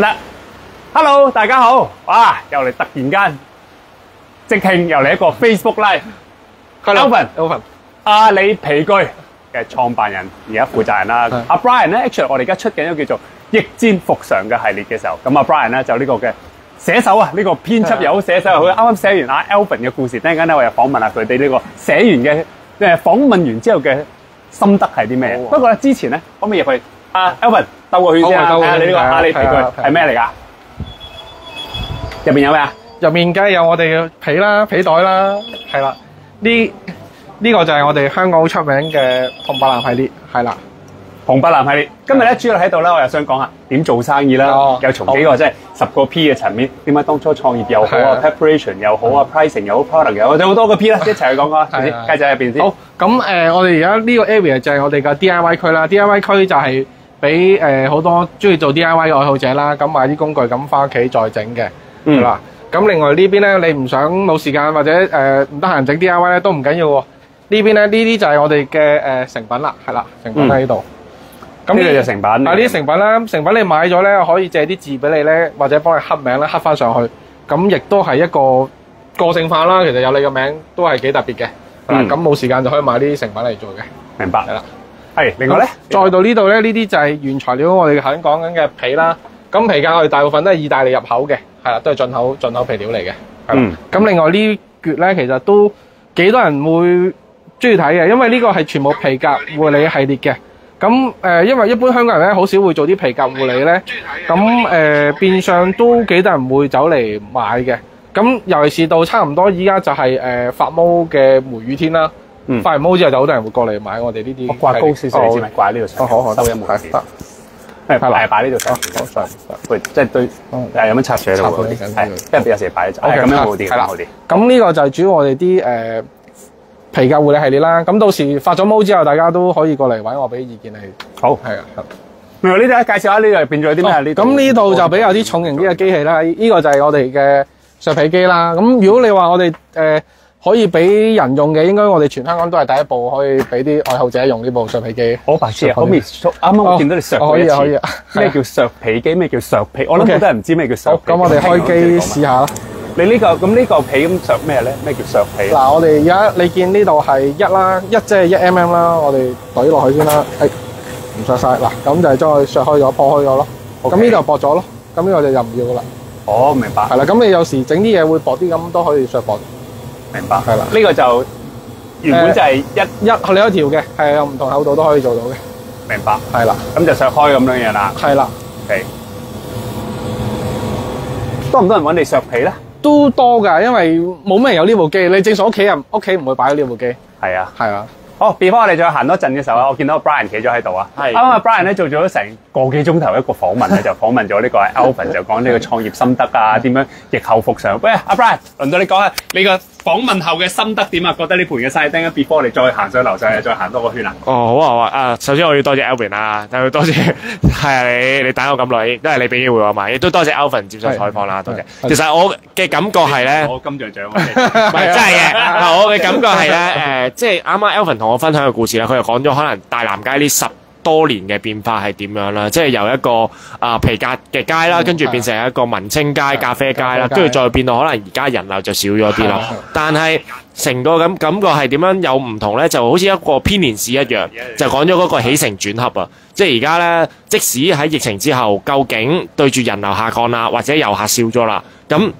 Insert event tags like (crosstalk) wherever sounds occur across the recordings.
得？Hello，大家好！哇，又嚟突然間即興又嚟一個 Facebook Live。Alvin Alvin，阿里皮具嘅創辦人，而家負責人啦。阿 Brian 咧，actually 我哋而家出緊一個叫做逆戰復常嘅系列嘅時候，咁阿 Brian 咧就呢個嘅寫手啊，呢個編輯又好，寫手又好，啱啱寫完阿 Alvin 嘅故事，等陣間咧我又訪問下佢哋呢個寫完嘅誒訪問完之後嘅心得係啲咩？不過咧之前咧，可唔可以入去？阿 Alvin 兜個圈先兜個圈睇下你呢個係啊阿里皮具係啊係啊係咩嚟㗎？入邊有咩啊？入面梗係有我哋嘅皮啦、皮袋啦，係啦。呢呢個就係我哋香港好出名嘅紅白藍系列，係啦。紅白藍系列，今日咧主要喺度咧，我又想講下點做生意啦。哦又從幾個即係十個 P 嘅層面，點解當初創業又好啊，preparation 又好啊，pricing 又好，product 又好，有好多個 P 啦，一齊去講講，先係啊繼續入邊先。好，咁誒、呃我哋而家呢個 area 就係我哋嘅 D.I.Y 區啦。D.I.Y 區就係俾誒好多中意做 D.I.Y 嘅愛好者啦，咁買啲工具咁翻屋企再整嘅，嗯係啦。咁另外呢邊咧，你唔想冇時間或者誒唔得閒整 D.I.Y 咧，都唔緊要喎。呢邊咧，呢啲就係我哋嘅誒成品啦，係啦，成品喺呢度。咁呢個就成品。啊！呢啲成品啦，成品你買咗咧，可以借啲字俾你咧，或者幫你刻名咧，刻翻上去。咁亦都係一個個性化啦。其實有你嘅名都係幾特別嘅。咁冇時間就可以買呢啲成品嚟做嘅。明白。係啦。係另外咧，再到呢度咧，呢啲就係原材料，我哋頭先講緊嘅皮啦。咁皮革我哋大部分都係意大利入口嘅，係啦，都係進口進口皮料嚟嘅。嗯咁另外呢橛咧，其實都幾多人會中意睇嘅，因為呢個係全部皮革護理系列嘅。咁誒、呃因為一般香港人咧好少會做啲皮革護理咧，咁誒、呃、變相都幾多人會走嚟買嘅。咁尤其是到差唔多依家就係、誒、發毛嘅梅雨天啦，嗯發完毛之後就好多人會過嚟買我哋呢啲。我掛高少少，你知咪？掛呢度上哦，好好，收音冇事。得係係啦係擺呢度上好即係對嗯誒有乜插水喺度喎？插住喺係，度因為有時擺咗，係咁樣好啲，係啦咁好啲。咁呢個就係主要我哋啲誒皮革護理系列啦。咁到時發咗毛之後，大家都可以過嚟揾我俾意見你。好，係啊。另外呢度介紹下呢度變咗啲咩啊？呢咁呢度就比較啲重型啲嘅機器啦。呢個就係我哋嘅削皮機啦。咁如果你話我哋誒、呃可以俾人用嘅，應該我哋全香港都係第一部可以俾啲愛好者用呢部削皮機。好白痴啊！可唔可以啱啱我見到你削哦過一次，可以啊可以啊咩叫削皮機？咩叫削皮？我諗好多人唔知咩叫削好，皮。咁我哋開機試下啦。你呢個咁呢個皮咁削咩咧？咩叫削皮？嗱，我哋而家你見呢度係一啦，一即係一 mm 啦，我哋懟落去先啦。誒，唔削晒嗱，咁就係將佢削開咗、破開咗咯。咁呢度薄咗咯，咁呢個就又唔要噶啦。哦，明白係啦，咁你有時整啲嘢會薄啲，咁都可以削薄。明白。係啦呢個就原本就係一一你一條嘅，係有唔同厚度都可以做到嘅。明白，係啦，咁就削開咁樣樣啦。係啦，OK，多唔多人揾你削皮咧？都多㗎，因為冇咩人有呢部機。你正常屋企人屋企唔會擺呢部機。係啊。係啊，好，before 我哋再行多陣嘅時候啊，我見到 Brian 企咗喺度啊。係啱啱 Brian 咧做咗成個幾鐘頭一個訪問咧，就訪問咗呢個 (laughs) Alvin，就講呢個創業心得啊，點樣疫後復常。喂，阿 Brian，輪到你講下你個訪問後嘅心得點啊？覺得呢盤嘅晒釘啊，before 我哋再行上樓上，再行多個圈啊。哦，好啊，好啊，啊，首先我要多謝 Alvin 啦，就要多謝 (laughs) 係啊，你你等我咁耐，都係你俾機會我嘛，亦都多謝 Alvin 接受採訪啦，多謝。其實我嘅感覺係咧。我金像獎 (laughs) 唔係真係嘅，嗱我嘅感覺係咧，誒、即係啱啱 Alvin 同我分享嘅故事咧，佢又讲咗可能大南街呢十多年嘅變化係點樣啦，即係由一個啊、皮革嘅街啦，嗯跟住變成一個文青街、咖啡街啦，跟住再變到可能而家人流就少咗啲啦。但係成個咁感覺係點樣有唔同咧？就好似一個編年史一樣，就講咗嗰個起承轉合啊！即係而家咧，即使喺疫情之後，究竟對住人流下降啦，或者遊客少咗啦，咁。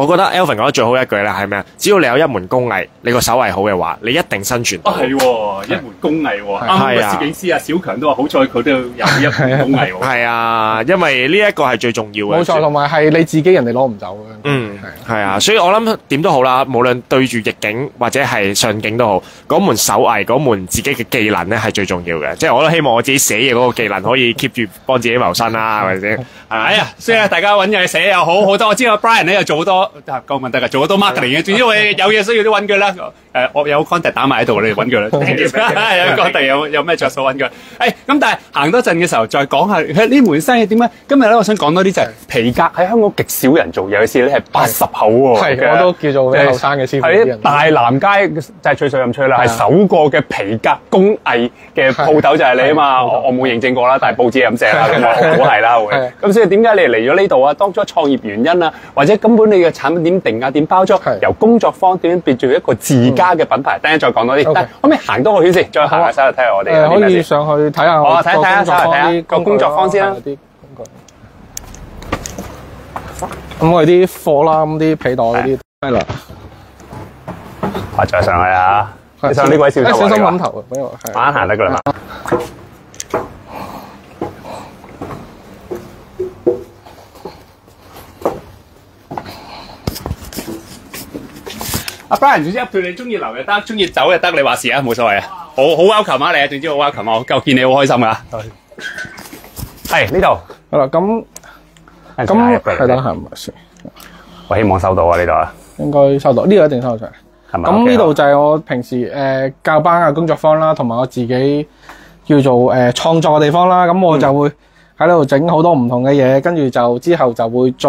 我覺得 Alvin 講得最好一句咧，係咩啊？只要你有一門工藝，你個手藝好嘅話，你一定生存到。啊係喎，一門工藝喎。啱啱個係啊攝影師啊，小強都話好彩佢都有一門工藝喎。係啊，因為呢一個係最重要嘅。冇錯，同埋係你自己人哋攞唔走嘅。嗯係，係啊，所以我諗點都好啦，無論對住逆境或者係順境都好，嗰門手藝、嗰門自己嘅技能咧係最重要嘅。即係我都希望我自己寫嘢嗰個技能可以 keep 住幫自己謀生啦，係咪先？係咪啊？所以，大家揾嘢寫又好好多。我知道 Brian 咧又做好多啊講問得㗎，做好多 marketing 嘅，總之我有嘢需要都揾佢啦。誒，我有 contact 打埋喺度，你哋揾佢啦。(laughs) (laughs) 有 contact 有有咩着數揾佢。誒，咁但係行多陣嘅時候，再講下佢呢門生意點解？今日咧，我想講多啲就係皮革喺香港極少人做，尤其是你係八十後喎。係，我都叫做啲後生嘅師傅喺。大南街就係吹水咁吹啦，係首個嘅皮革工藝嘅鋪頭就係你啊嘛。我我冇認證過啦，但係報紙係咁寫啦，咁 (laughs) 我估係啦會。咁所以點解你嚟咗呢度啊？當初創業原因啊，或者根本你嘅產品點定啊、點包裝，由工作坊點樣變做一個自家嘅品牌，等陣再講多啲。可唔可以行多個圈先，再行下手去睇下我哋可以上去睇下我睇睇下睇下啲個工作坊先啦。咁我哋啲貨啦，咁啲皮袋嗰啲係。啦，啊，再上去啊！你上呢位小心心諗頭啊，俾我係。慢慢行得噶啦。阿 Brian，總之一票你中意留又得，中意走又得，你話事啊，冇所謂啊。好好 welcome 啊你啊，總之好 welcome 啊，我夠見你好開心噶。係呢度，好啦，咁咁咁係啦，係咪先？我希望收到啊呢度啊，應該收到，呢個一定收到上嚟。係咪？咁呢度就係我平時誒、呃教班嘅工作坊啦，同埋我自己叫做誒、呃、創作嘅地方啦。咁我就會喺呢度整好多唔同嘅嘢，跟住就之後就會再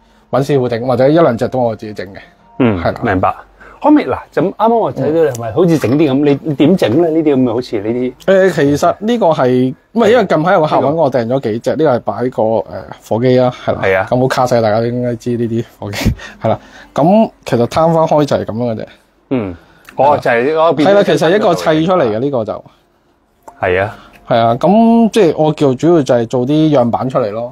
揾師傅整，或者一兩隻都我自己整嘅。嗯，係啦明白。可唔可以嗱？就咁啱啱我睇到你係咪好似整啲咁？你你點整咧？呢啲咁嘅好似呢啲。誒、其實呢個係唔係因為近排有個客揾我訂咗幾隻，呢、個係擺個誒、火機啦，係啦，係啊咁好卡晒，大家都應該知呢啲火機 (laughs) 係啦。咁其實攤翻開就係咁樣嘅啫。嗯，我，就係嗰個係啦，其實一個砌出嚟嘅呢個就。係啊，係啊，咁即係我叫主要就係做啲樣板出嚟咯，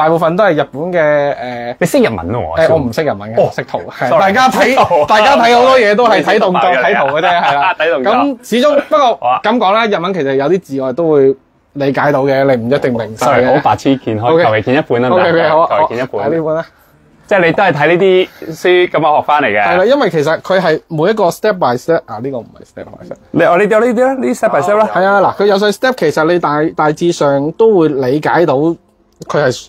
大部分都係日本嘅誒。你識日文咯？誒，我唔識日文嘅，識圖，係 (laughs) 大家睇，(laughs) 大家睇好多嘢都係睇動作、(laughs) 睇圖嘅啫，係啦。睇動作咁始終不過咁講啦，日文其實有啲字我都會理解到嘅，你唔一定明晒 sorry，好。白痴見開，求其見一本啊 O K O K，好啊，好求其見一本。睇呢本啦。即係你都係睇呢啲書咁樣學翻嚟嘅係啦，因為其實佢係每一個 step by step 啊，呢個唔係 step by step。你我你有呢啲啦，呢啲 step by step 啦。係啊，嗱，佢有晒 step，其實你大大致上都會理解到佢係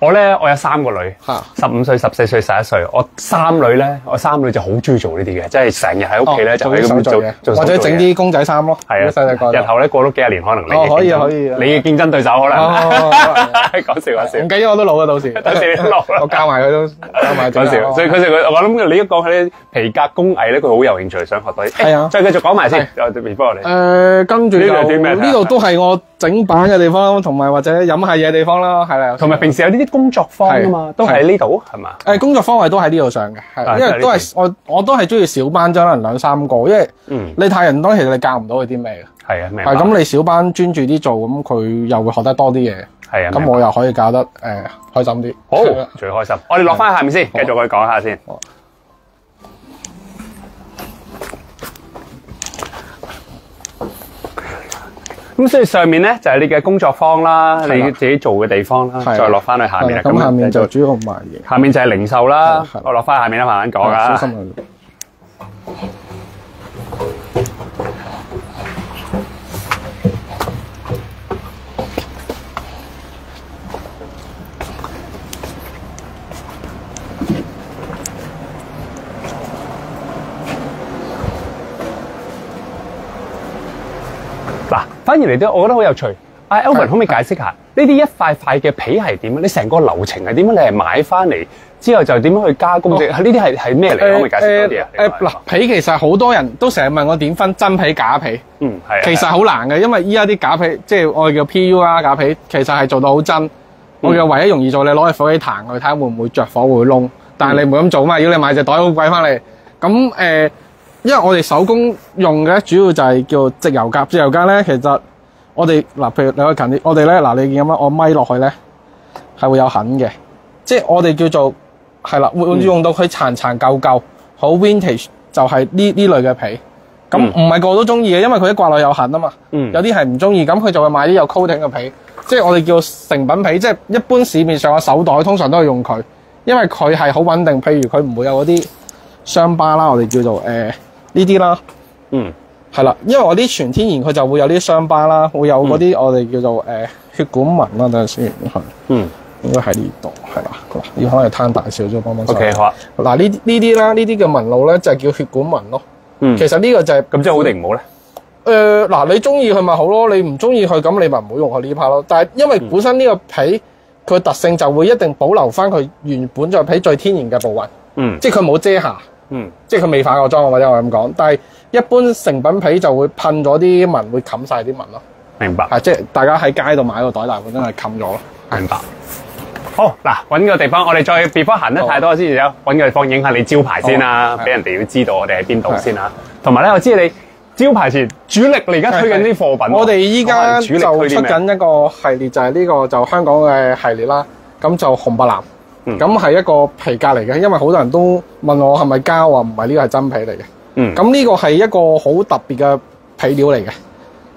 我咧，我有三個女，十五歲、十四歲、十一歲。我三女咧，我三女就好中意做呢啲嘅，即係成日喺屋企咧就做啲係咁做或者整啲。公仔衫咯。係啊，細細個就日後咧過多幾廿年，可能你可以可以啊你嘅競爭對手可能。哦 (laughs) 講笑講笑唔。緊要，我都老啊，到時。到時你老啦 (laughs) 我教埋佢都教埋講笑，所以佢就佢，我諗你一講起皮革工藝咧，佢好有興趣，想學多啲。係啊誒再繼續講埋先係，又別幫我哋。誒，跟住就呢度有啲咩睇下呢度都係我整板嘅地方，同埋或者飲下嘢嘅地方啦，係啦。同埋平時有呢啲工作坊啊嘛，都喺呢度係嘛？誒工作方位都喺呢度上嘅，係因為都係我我都係中意小班，可能兩三個，因為嗯，你太人多，其實你教唔到佢啲咩嘅。係啊，明白。係咁，你小班專注啲做，咁佢又會學得多啲嘢，係啊，咁我又可以教得誒開心啲。好最開心。我哋落翻下面先，繼續去講下先。咁所以上面咧就係你嘅工作坊啦，你自己做嘅地方啦，再落翻去下面啦。咁下面就主要賣嘢。下面就係零售啦。我落翻下面啦，慢慢講啊。小心反而嚟到，我覺得好有趣。阿 Elvin 係可唔可以解釋下呢啲一塊塊嘅皮係點啊？你成個流程係點啊？你係買翻嚟之後就點樣去加工啫？呢啲係係咩嚟？可唔可以解釋多啲啊？嗱，皮其實好多人都成日問我點分真皮假皮，嗯係啊。其實好難嘅，因為依家啲假皮，即係我哋叫 PU 啦假皮，其實係做到好真。嗯我嘅唯一容易做，你攞去火機彈佢，睇下會唔會着火會窿。但係你唔會咁做嘛，如果你買隻袋好貴翻嚟，咁誒、呃因為我哋手工用嘅主要就係叫直油夾。直油夾咧，其實我哋嗱，譬如你可以近啲，我哋咧嗱，你見咁樣，我咪落去咧係會有痕嘅，即係我哋叫做係啦，會嗯用到佢殘殘舊舊，好 vintage，就係呢呢類嘅皮。咁嗯唔係個個都中意嘅，因為佢一刮落有痕啊嘛。嗯有啲係唔中意，咁佢就會買啲有 coating 嘅皮，即係我哋叫成品皮，即係一般市面上嘅手袋通常都係用佢，因為佢係好穩定。譬如佢唔會有嗰啲傷疤啦，我哋叫做誒呢啲啦，嗯係啦，因為我啲全天然佢就會有啲傷疤啦，會有嗰啲我哋叫做誒、呃血管紋啦，等陣先係嗯應該喺呢度係啦，嗱要可能攤大少咗幫幫手。，OK 好啊。嗱呢啲呢啲啦，呢啲嘅紋路咧就係叫血管紋咯。嗯，其實呢個就係、咁即係好定唔好咧？誒嗱、你中意佢咪好咯，你唔中意佢咁，你咪唔好用佢呢 part 咯。但係因為本身呢個皮佢特性就會一定保留翻佢原本在皮最天然嘅部位，嗯即係佢冇遮瑕，嗯即係佢未化過妝或者我咁講。但係一般成品皮就會噴咗啲紋，會冚晒啲紋咯。明白係即係大家喺街度買個袋，但係佢真係冚咗咯。明白。好嗱，揾個地方，我哋再 before 行得太多之前，有揾個地方影下你招牌先啦，俾人哋要知道我哋喺邊度先啦。同埋咧，我知你招牌前主力，你而家推緊啲貨品。我哋依家就出啲咩緊一個系列，就係呢個就香港嘅系列啦。咁就紅白藍，嗯咁係、一個皮革嚟嘅，因為好多人都問我係咪膠啊？唔係呢個係真皮嚟嘅。嗯咁呢個係一個好特別嘅皮料嚟嘅。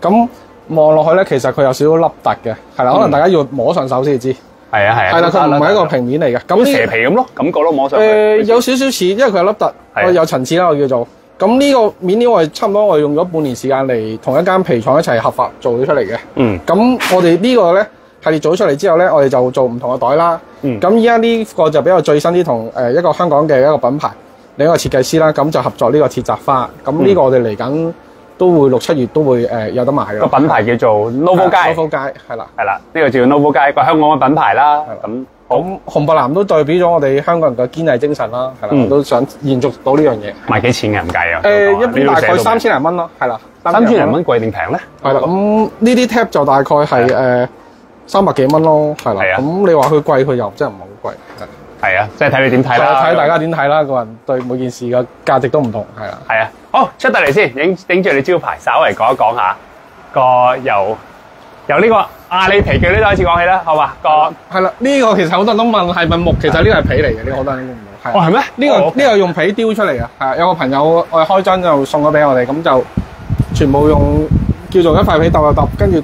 咁望落去咧，其實佢有少少凹凸嘅，係啦，可能大家要摸上手先至知。係啊係啊，係啦，佢唔係一個平面嚟嘅。咁蛇皮咁咯，感覺咯，摸上去。誒、有少少似，因為佢有凹凸，有層次啦，我叫做。咁呢個面料我哋差唔多我哋用咗半年時間嚟同一間皮廠一齊合法做咗出嚟嘅。嗯咁我哋呢個咧系列做出嚟之後咧，我哋就做唔同嘅袋啦。嗯咁依家呢個就比較最新啲，同誒一個香港嘅一個品牌，另一個設計師啦，咁就合作呢個鐵閘花。咁呢個我哋嚟緊都會六七月都會誒有得賣嘅。個品牌叫做 Novo 街，Novo 街係啦。係啦，呢個叫 Novo 街，個香港嘅品牌啦。咁咁紅白藍都代表咗我哋香港人嘅堅毅精神啦，係啦，嗯都想延續到呢樣嘢。賣幾錢嘅唔計啊？誒、一般大概三千千零蚊咯，係啦，三千零蚊貴定平咧？係啦，咁呢啲 tap 就大概係誒三百幾蚊咯，係啦。咁你話佢貴，佢又真係唔係好貴。係啊，即係睇你點睇係啦。睇大家點睇啦，個人對每件事嘅價值都唔同，係啦。係啊，好出得嚟先，影影住你招牌，稍微講一講下個由由呢個阿里皮具呢度開始講起啦，好嘛？個哦係啦，呢個其實好多人都問係咪木，其實呢個係皮嚟嘅，呢個好多人都唔係。哦係咩？呢個呢個用皮雕出嚟嘅，係啊有個朋友我哋開張就送咗俾我哋，咁就全部用叫做一塊皮揼揼揼，跟住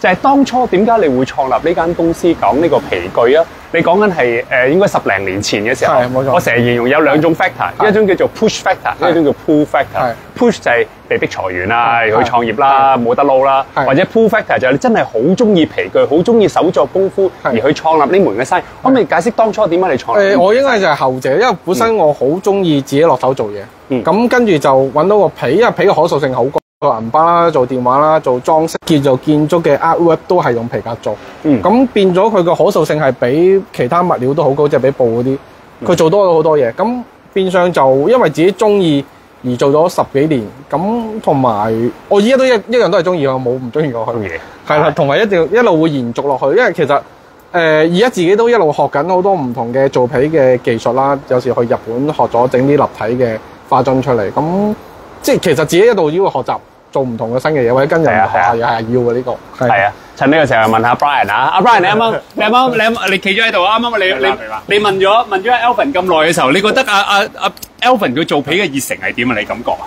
就係當初點解你會創立呢間公司講呢個皮具啊？你講緊係誒應該十零年前嘅時候我成日形容有兩種 factor，一種叫做 push factor，一種叫 pull factor。push 就係被逼裁員啦，係。去創業啦，冇得撈啦，或者 pull factor 就係你真係好中意皮具，好中意手作功夫而去創立呢門嘅生意。可唔可以解釋當初點解你創？誒、我應該就係後者，因為本身我好中意自己落手做嘢，嗯。咁、跟住就揾到個皮，因為皮嘅可塑性好高，做銀包啦、做電話啦、做裝飾、叫做建築嘅 artwork 都係用皮革做，嗯。咁、變咗佢個可塑性係比其他物料都好高，即係比布嗰啲，佢做多咗好多嘢，咁變相就因為自己中意而做咗十幾年，咁同埋我依家都一一樣都係中意，我冇唔中意過佢。嘢係啦，同埋一定一路會延續落去，因為其實誒而家自己都一路學緊好多唔同嘅做皮嘅技術啦，有時去日本學咗整啲立體嘅花樽出嚟，咁即係其實自己一路要學習做唔同嘅新嘅嘢，或者跟人啊學下嘢係要嘅呢個。係啊，趁呢個時候問下 Brian 啊，阿 Brian 你啱啱你啱啱你你企咗喺度，啱啱你你你問咗問咗阿 Alvin 咁耐嘅時候，你覺得阿阿阿 Alvin 佢做皮嘅熱誠係點啊？你感覺啊？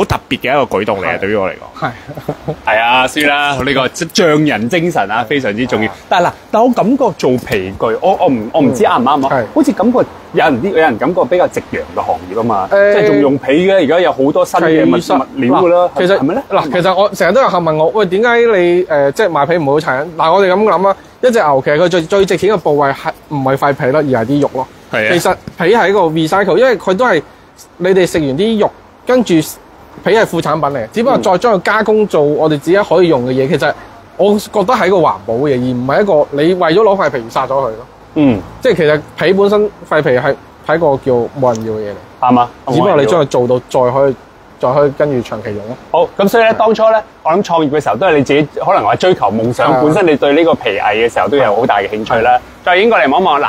好特別嘅一個舉動嚟嘅，係對於我嚟講。係係啊，所以啦，呢個匠人精神啊，非常之重要。但係嗱，但我感覺做皮具，我我唔我唔知啱唔啱啊係，好似感覺有人啲有人感覺比較夕陽嘅行業啊嘛，即誒係仲用皮嘅，而家有好多新嘅物物料㗎啦，其實係咪咧？嗱，其實我成日都有客問我，喂，點解你誒、呃即係賣皮唔好殘忍？嗱，我哋咁諗啊，一隻牛其實佢最最值錢嘅部位係唔係塊皮咯，而係啲肉咯。係啊其實皮係一個 recycle，因為佢都係你哋食完啲肉，跟住皮係副產品嚟，只不過再將佢加工做我哋自己可以用嘅嘢。其實我覺得係一個環保嘅嘢，而唔係一個你為咗攞塊皮而殺咗佢咯。嗯即係其實皮本身塊皮係一個叫冇人要嘅嘢嚟，啱啊，只不過你將佢做到再可以再可以跟住長期用咯。好咁，所以咧當初咧，我諗創業嘅時候都係你自己可能話追求夢想，本身你對呢個皮藝嘅時候都有好大嘅興趣啦。再影過嚟望一望嗱，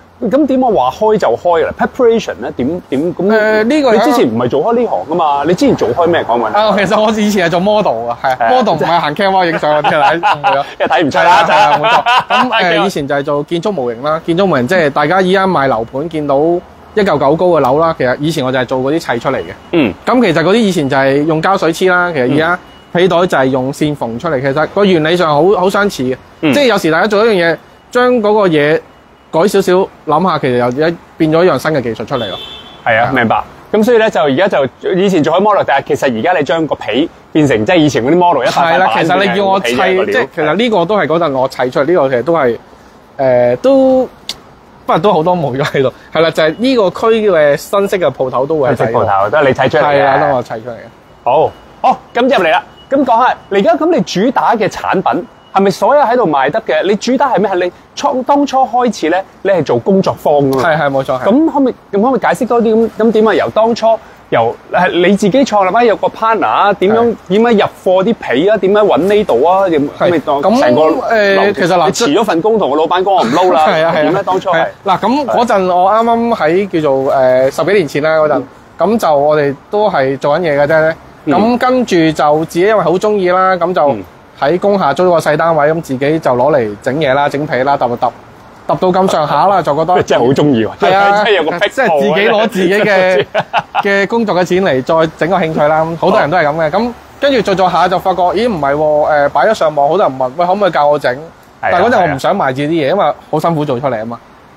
咁點我話開就開啦？preparation 咧點點咁？誒呢個你之前唔係做開呢行噶嘛？你之前做開咩講緊？啊，其實我以前係做 model 啊，係 model 唔係行 camera 影相 (laughs) 嗰啲睇唔出啦，啦，係啦，冇錯。咁係誒，以前就係做建築模型啦，建築模型即係大家依家賣樓盤見到一嚿九高嘅樓啦，其實以前我就係做嗰啲砌出嚟嘅。嗯咁其實嗰啲以前就係用膠水黐啦，其實而家皮袋就係用線縫出嚟，其實個原理上好好相似嘅。嗯即係有時大家做一樣嘢，將嗰個嘢改少少，諗下其實又一變咗一樣新嘅技術出嚟咯。係啊，明白。咁所以咧就而家就以前做開 model，但係其實而家你將個皮變成即係以前嗰啲 model 一塊塊係啦，其實你叫我砌，即係其實呢個都係嗰陣我砌出嚟，呢個其實都係誒、呃都。不過都好多冇咗喺度，係啦，就係、呢個區嘅新式嘅鋪頭都會係鋪頭都係你砌出嚟嘅。係啦，都我砌出嚟嘅。好，好，咁入嚟啦。咁講下，你而家咁你主打嘅產品係咪所有喺度賣得嘅？你主打係咩？係你初當初開始咧，你係做工作坊㗎嘛？係係冇錯。係咁可唔可以咁可唔可以解釋多啲咁咁點啊？由當初由係你自己創立啊，有個 partner 啊，點樣點樣入貨啲皮啊？點樣揾呢度啊？點咁咪當咁成個誒流其實嗱你辭咗份工同個老闆講我唔撈啦，(laughs) 係啊係啊。點咧？當初係嗱咁嗰陣我啱啱喺叫做誒、呃十幾年前啦嗰陣，咁、就我哋都係做緊嘢嘅啫。咁、嗯跟住就自己因為好中意啦，咁就嗯喺工下租咗個細單位，咁自己就攞嚟整嘢啦、整皮啦、揼揼揼到咁上下啦，就覺得 (laughs) 真係好中意喎，係啊，即係自己攞自己嘅 (laughs) 嘅工作嘅錢嚟再整個興趣啦。好多人都係咁嘅。咁跟住做做下就發覺，咦唔係喎，誒擺咗上網，好多人問，喂可唔可以教我整？但係嗰陣我唔想賣自己啲嘢，因為好辛苦做出嚟啊嘛。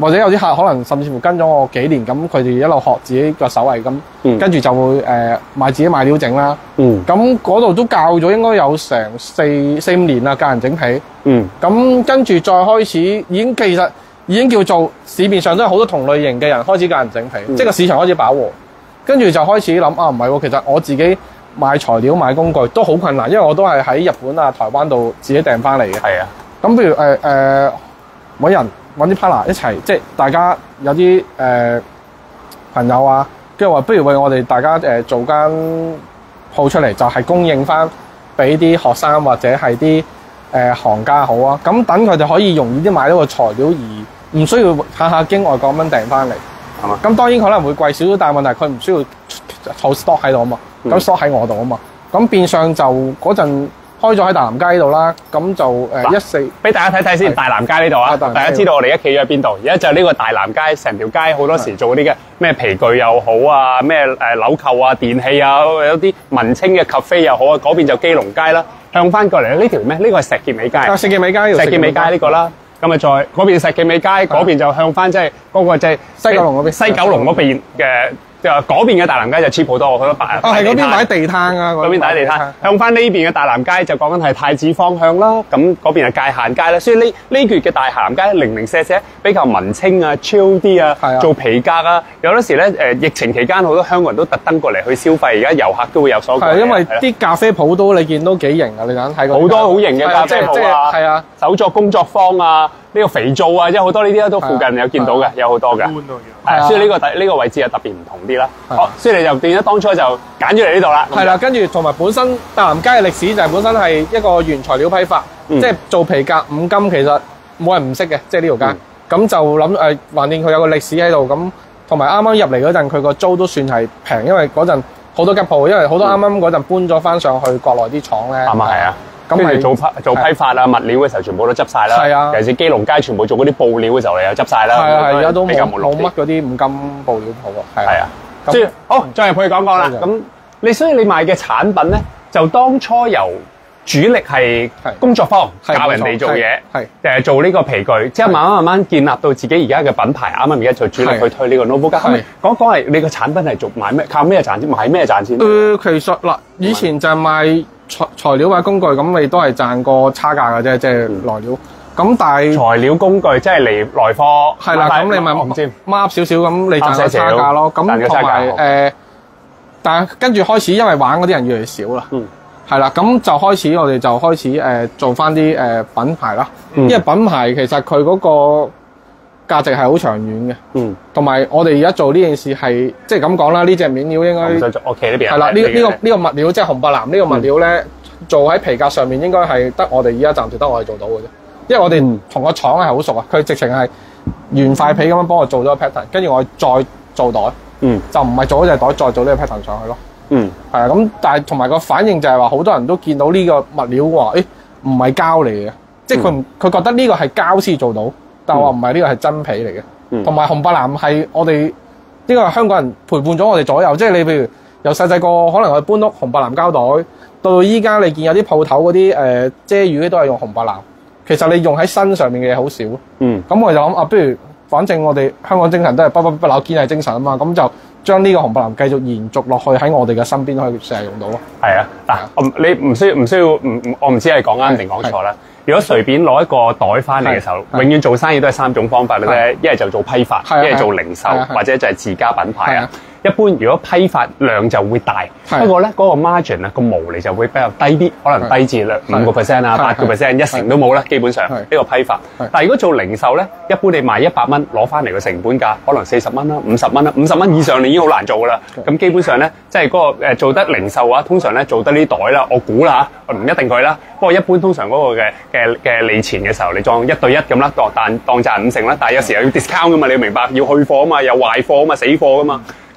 或者有啲客可能甚至乎跟咗我幾年，咁佢哋一路學自己個手藝咁，嗯跟住就會誒、呃、買自己買料整啦。嗯咁嗰度都教咗應該有成四四五年啦，教人整皮。嗯咁跟住再開始，已經其實已經叫做市面上都有好多同類型嘅人開始教人整皮，嗯即係個市場開始飽和。跟住就開始諗啊，唔係喎，其實我自己買材料買工具都好困難，因為我都係喺日本啊、台灣度自己訂翻嚟嘅。係啊，咁譬如誒誒揾人揾啲 partner 一齊，即係大家有啲誒、呃朋友啊，跟住話不如為我哋大家誒、呃做間鋪出嚟，就係供應翻俾啲學生或者係啲誒行家好啊。咁等佢哋可以容易啲買到個材料，而唔需要下下經外國咁樣訂翻嚟。係嘛？咁當然可能會貴少少，但係問題佢唔需要儲 stock 喺度啊嘛，咁、嗯 stock 喺我度啊嘛。咁變相就嗰陣開咗喺大南街呢度啦，咁就誒一四。俾大家睇睇先，大南街呢度啊，啊大家知道我哋而家企咗喺邊度？而家就係呢個大南街，成條街好多時做嗰啲嘅咩皮具又好啊，咩誒紐扣啊、電器啊，有啲文青嘅 cafe 又好啊，嗰邊就基隆街啦。向翻過嚟咧，呢條咩？呢個係石硤尾街。啊，石硤尾街石硤尾街呢個啦。咁啊，再嗰邊石硤尾街，嗰邊就向翻即係嗰個即係西九龍嗰邊西九龍嗰邊嘅就話嗰邊嘅大南街就 cheap 好多，我覺得擺啊，係嗰邊擺地攤啊，嗰邊擺地攤，向翻呢邊嘅大南街就講緊係太子方向啦，咁嗰邊係界限街啦，所以呢呢橛嘅大南街零零舍舍比較文青啊、chill 啲啊，做皮革啊，有陣時咧誒疫情期間好多香港人都特登過嚟去消費，而家遊客都會有所係因為啲咖啡鋪都你見都幾型啊！你等睇過好多好型嘅咖啡鋪啊。係啊，手作工作坊啊，呢、個肥皂啊，即係好多呢啲都附近有見到嘅，有好多嘅。係係啊所以呢、個第呢、個位置係特別唔同啲啦。係好，所以你就變咗當初就揀咗嚟呢度啦。係啦，跟住同埋本身大南街嘅歷史就係本身係一個原材料批發，嗯即係做皮革五金，其實冇人唔識嘅，即係呢條街。咁、就諗誒，橫掂佢有個歷史喺度，咁同埋啱啱入嚟嗰陣，佢個租都算係平，因為嗰陣好多吉鋪，因為好多啱啱嗰陣搬咗翻上去國內啲廠咧。啱啊，係啊。咁係跟住做批做批發啊，物料嘅時候全部都執晒啦。係啊尤其是基隆街全部做嗰啲布料嘅時候，你又執晒啦。係啊係，而家都冇乜嗰啲五金布料鋪啊。係係啊。咁所以好，再入去講講啦。咁你所以你賣嘅產品咧，就當初由主力係係工作坊教人哋做嘢，係誒做呢個皮具，之後慢慢慢慢建立到自己而家嘅品牌。啱啱而家就主力去推呢個 Novo 家。係咁講講係你個產品係做賣咩？靠咩賺錢？賣咩賺錢？誒、呃其實嗱，以前就係賣材材料或者工具，咁你都係賺個差價嘅啫，即係來料。咁但係材料工具即係嚟來貨。係啦，咁你咪我唔知。孖少少咁，你賺個差價咯。咁同埋好誒，但係跟住開始，因為玩嗰啲人越嚟越少啦。嗯。係啦，咁就開始我哋就開始誒、呃做翻啲誒品牌啦。嗯因為品牌其實佢嗰個價值係好長遠嘅，嗯，同埋我哋而家做呢件事係即係咁講啦，呢隻面料應該我企呢邊啊。係啦，呢呢個呢呢個物料即係紅白藍呢個物料咧，做喺皮革上面應該係得我哋而家暫時得我哋做到嘅啫。因為我哋嗯。同個廠係好熟啊，佢直情係原塊皮咁樣幫我做咗個 pattern，跟住我再做袋，嗯。就唔係做嗰隻袋再做呢個 pattern 上去咯。嗯。係啊，咁但係同埋個反應就係話好多人都見到呢個物料話，誒唔係膠嚟嘅，即係佢佢覺得呢個係膠先做到，但係我話唔係呢個係真皮嚟嘅。嗯同埋紅白藍係我哋呢個係香港人陪伴咗我哋左右，即係你譬如由細細個可能我哋搬屋紅白藍膠袋，到到依家你見有啲鋪頭嗰啲誒遮雨都係用紅白藍，其實你用喺身上面嘅嘢好少。嗯咁我就諗啊，不如反正我哋香港精神都係不不不朽堅毅精神啊嘛，咁就將呢個紅白藍繼續延續落去喺我哋嘅身邊可以成日用到咯。係啊，嗱，我你唔需要唔需要唔唔，我唔知係講啱定講錯啦。如果隨便攞一個袋翻嚟嘅時候，永遠做生意都係三種方法嘅啫，一係就做批發，一係做零售或者就係自家品牌啊。一般如果批發量就會大，不過咧嗰個 margin 啊個毛利就會比較低啲，可能低至兩五個 percent 啊、八個 percent、一成都冇啦，基本上呢個批發。但係如果做零售咧，一般你賣一百蚊攞翻嚟嘅成本價可能四十蚊啦、五十蚊啦、五十蚊以上你已經好難做噶啦。咁基本上咧，即係嗰個誒做得零售啊，通常咧做得呢袋啦，我估啦嚇，唔一定佢啦。不過一般通常嗰個嘅嘅嘅利錢嘅時候，你裝一對一咁啦，當當當賺五成啦。但係有時又要 discount 噶嘛，你要明白，要去貨啊嘛，有壞貨啊嘛，死貨噶嘛。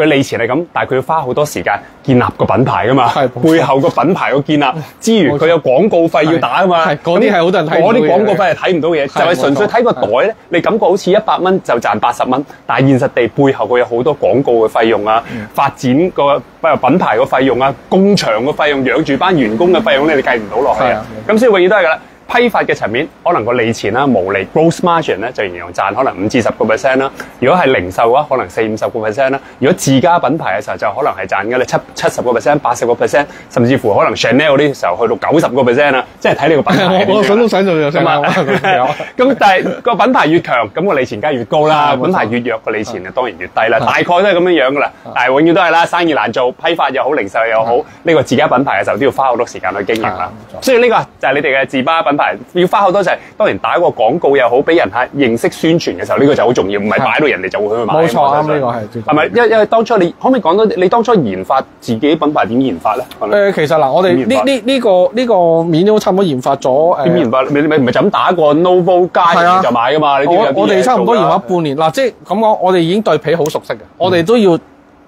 佢利錢係咁，但係佢要花好多時間建立個品牌噶嘛背後個品牌個建立 (laughs) 之餘，佢有廣告費要打噶嘛，係嗰啲係好多人睇嗰啲廣告費係睇唔到嘅嘢，就係純粹睇個袋咧，你感覺好似一百蚊就賺八十蚊，但係現實地背後佢有好多廣告嘅費用啊，嗯。發展個品牌個費用啊，工場個費用，養住班員工嘅費用咧，你計唔到落去啊。咁所以永遠都係噶啦。批發嘅層面，可能個利錢啦、毛利 gross margin 咧就形容賺可能五至十個 percent 啦。如果係零售嘅話，可能四五十個 percent 啦。如果自家品牌嘅時候，就可能係賺嘅你七七十個 percent、八十個 percent，甚至乎可能 Chanel 嗰啲時候去到九十個 percent 啦。即係睇你個品牌。(laughs) 我我想都想做就想咁啊，(laughs) (laughs) 咁但係個品牌越強，咁個利錢梗係越高啦；品牌越弱，個利錢啊當然越低啦。大概都係咁樣樣噶啦。但係永遠都係啦，生意難做，批發又好，零售又好，呢個自家品牌嘅時候都要花好多時間去經營啦所以呢個就係你哋嘅自巴品牌，要花好多就係當然打個廣告又好，俾人客認識宣傳嘅時候，呢個就好重要，唔係擺到人哋就會去買。冇錯啱呢個係最係咪？因因為當初你可唔可以講到你當初研發自己品牌點研發咧？誒、其實嗱，我哋呢呢呢個呢、個面都差唔多研發咗誒。點研發？你你唔係就咁打個 Novo 街就買噶嘛？你我我哋差唔多研發半年嗱，即係咁講，我哋已經對皮好熟悉嘅，我哋都要誒、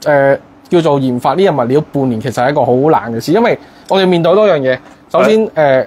呃叫做研發呢樣物料半年，其實係一個好難嘅事，因為我哋面對多樣嘢。首先誒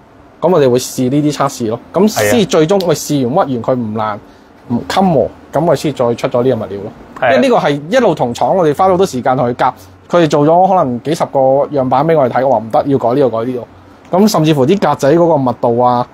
咁我哋會試呢啲測試咯。咁先最終咪試完屈完佢唔爛唔襟磨，咁我先再出咗呢個物料咯。因為呢個係一路同廠，我哋花好多時間同佢夾，佢哋做咗可能幾十個樣板俾我哋睇，我話唔得，要改呢個改呢個。咁甚至乎啲格仔嗰個密度啊、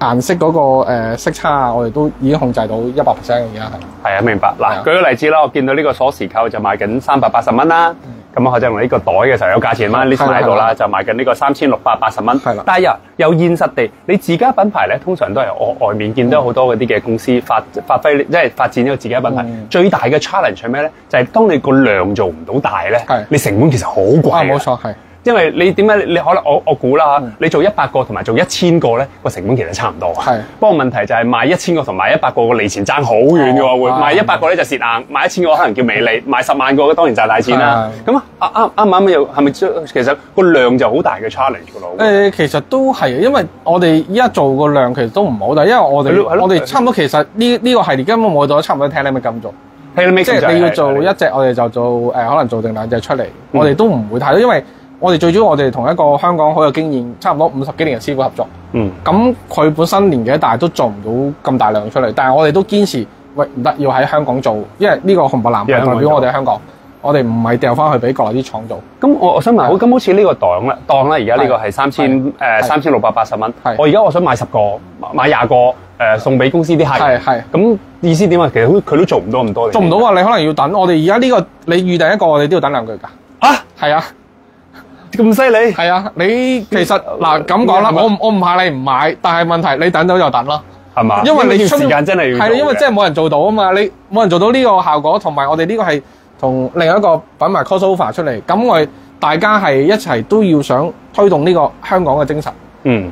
顏色嗰、個、呃、色差啊，我哋都已經控制到一百 percent 而家係。係啊，明白。嗱，舉個例子啦，我見到呢個鎖匙扣就賣緊三百八十蚊啦。咁啊，就用呢個袋嘅時候有價錢啦，list 係啦喺度啦，就賣緊呢個三千六百八十蚊。係啦但係又有現實地，你自家品牌咧，通常都係外外面見到好多嗰啲嘅公司發發揮，即係發展呢個自家品牌。嗯最大嘅 challenge 係咩咧？就係、當你個量做唔到大咧係，你成本其實好貴啊，嘅冇錯係。因為你點解你可能我我估啦，嗯你做一百個同埋做一千個咧，個成本其實差唔多啊。係不過問題就係賣一千個同賣一百個個利錢爭好遠嘅喎，會哦賣一百個咧就蝕硬，賣一千個可能叫微利，賣十萬個當然賺大錢啦。咁啊啱啱啱啱又係咪其實個量就好大嘅 challenge 㗎咯？誒、其實都係，因為我哋依家做個量其實都唔好大，因為我哋我哋差唔多其實呢呢、個系列根本冇到差唔多聽你咪咁做，即即係你要做一隻，我哋就做誒、可能做定兩隻出嚟，嗯我哋都唔會太多，因為我哋最主要我哋同一個香港好有經驗，差唔多五十幾年嘅師傅合作，嗯咁佢本身年紀大都做唔到咁大量出嚟，但係我哋都堅持，喂唔得要喺香港做，因為呢個紅白藍係代表我哋香港，我哋唔係掉翻去俾國內啲廠做。咁我我想問，好咁好似呢個檔啦，檔啦，而家呢個係三千誒三千六百八十蚊係。我而家我想買十個，買廿個誒送俾公司啲客人。係係咁意思點啊？其實佢佢都做唔到咁多。做唔到啊！你可能要等，我哋而家呢個你預定一個，我哋都要等兩個月㗎。啊！係啊，咁犀利。係啊，你其實嗱咁講啦，我唔我唔怕你唔買，但係問題你等到就等咯，係嘛？因為你出呢段時間真係要係啦，因為真係冇人做到啊嘛，你冇人做到呢個效果，同埋我哋呢個係同另一個品牌 crossover 出嚟，咁我哋大家係一齊都要想推動呢個香港嘅精神，嗯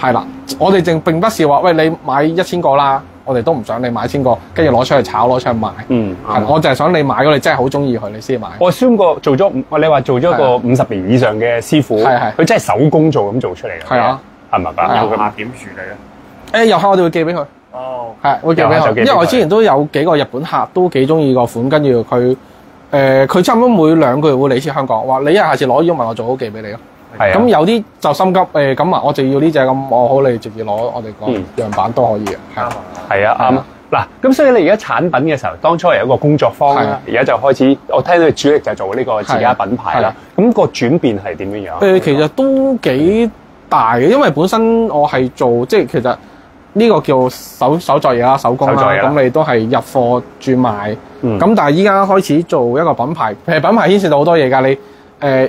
係啦，我哋淨並不是話喂你買一千個啦，我哋都唔想你買一千個，跟住攞出去炒，攞出去賣，嗯，係我就係想你買咗，你真係好中意佢，你先買。我 assume 過做咗五，你話做咗個五十年以上嘅師傅，係係佢真係手工做咁做出嚟嘅。係啊，係咪係啊吧？客點處理咧？誒遊客我哋會寄俾佢。哦，係會寄俾佢，有就寄俾佢因為我之前都有幾個日本客都幾中意個款，跟住佢誒佢差唔多每兩個月會嚟一次香港，話你一下次攞咗問我做好寄俾你咯。係啊。咁有啲就心急誒咁啊，我就要呢只咁，我好你直接攞我哋嗯個樣板都可以嘅。係啊係啊，啱啊。嗱，咁所以你而家產品嘅時候，當初係有一個工作坊而家就開始，我聽到你主力就做呢個自家品牌啦。咁個轉變係點樣樣？誒其實都幾大嘅，因為本身我係做即係其實呢個叫手手作嘢啦、手工啦，咁你都係入貨轉賣。嗯咁、但係依家開始做一個品牌，其實品牌牽涉到好多嘢㗎。你誒、呃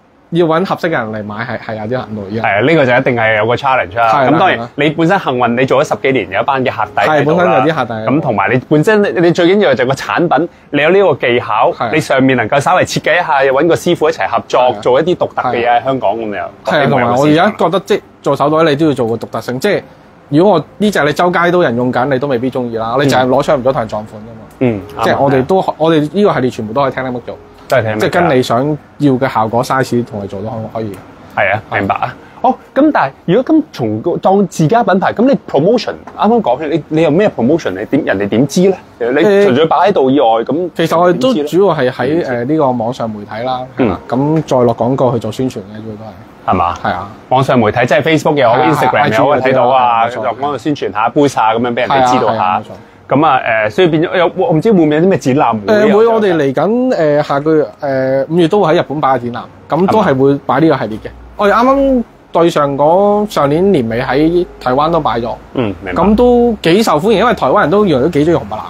要揾合適嘅人嚟買，係係有啲難度。係啊，呢個就一定係有個 challenge 啦。咁當然你本身幸運，你做咗十幾年，有一班嘅客底係本身有啲客底咁同埋你本身你你最緊要就係個產品，你有呢個技巧，你上面能夠稍微設計一下，又揾個師傅一齊合作做一啲獨特嘅嘢喺香港咁樣。係啊，同埋我而家覺得即係做手袋，你都要做個獨特性。即係如果我呢隻你周街都人用緊，你都未必中意啦。你就係攞出唔咗同人撞款㗎嘛。嗯，即係我哋都我哋呢個系列全部都可以聽得乜做，都係聽即係跟你想要嘅效果 size 同你做都可可以。係啊，明白啊。好，咁但係如果咁從個當自家品牌，咁你 promotion 啱啱講起，你你有咩 promotion？你點人哋點知咧？你誒純粹擺喺度以外，咁其實我哋都主要係喺誒呢個網上媒體啦，係啦，咁再落廣告去做宣傳嘅，主要都係係嘛？係啊。網上媒體即係 Facebook 又好係啊，Instagram 又好睇到啊，就嗰啲啊冇錯講度宣傳下、boost 下咁樣，俾人哋知道下。咁啊誒，所以變咗有我唔知會唔會有啲咩展覽？誒會，我哋嚟緊誒下個月誒五月都會喺日本擺個展覽，咁都係會擺呢個系列嘅。我哋啱啱對上嗰上年年尾喺台灣都擺咗，嗯明白。咁都幾受歡迎，因為台灣人都原來都幾中意紅白藍。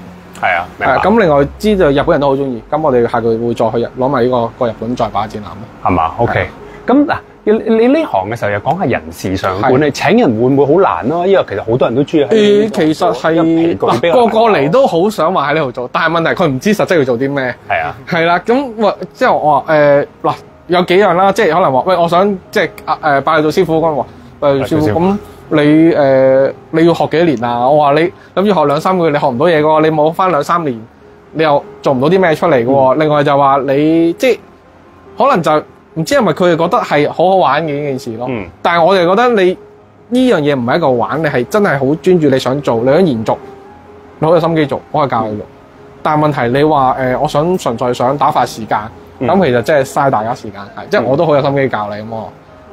係啊，明咁另外知道日本人都好中意，咁我哋下個月會再去日攞埋呢個過日本再擺展覽咯。係嘛？OK。咁嗱，你你呢行嘅時候又講下人事上管理，請人會唔會好難咯？因為其實好多人都中意其實係因為皮具比嗱較個個嚟都好想話喺呢度做，但係問題佢唔知實質要做啲咩。係啊，係啦，咁喂，即係我話誒嗱，有幾樣啦，即係可能話喂，我想即係啊誒拜你做師傅咁話，誒師傅咁你誒、呃你要學幾多年啊？我話你諗住學兩三個月，你學唔到嘢嘅喎，你冇翻兩三年，你又做唔到啲咩出嚟嘅喎。另外就話你即係可能就唔知係咪佢哋覺得係好好玩嘅呢件事咯。嗯但係我哋覺得你呢樣嘢唔係一個玩，你係真係好專注你想做，你想延續，你好有心機做，我係教你做。但係問題你話誒、呃我想純粹想打發時間，咁、嗯其實真係嘥大家時間，係即係嗯我都好有心機教你咁嘛。